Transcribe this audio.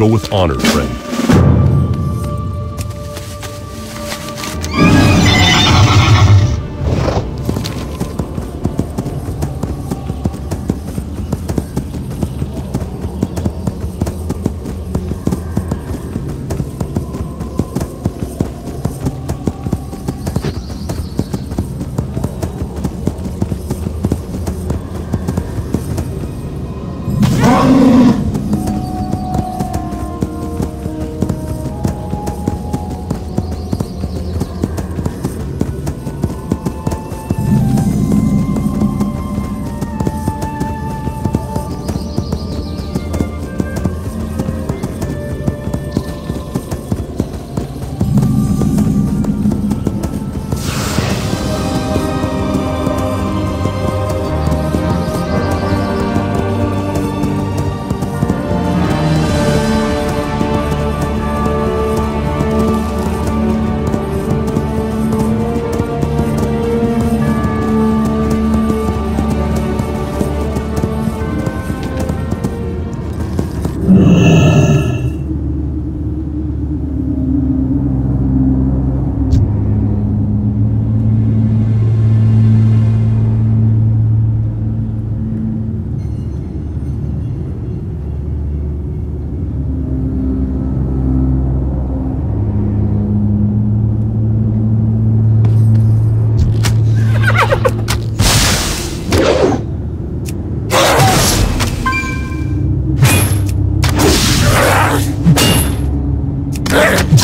Go with honor, friend. Grr!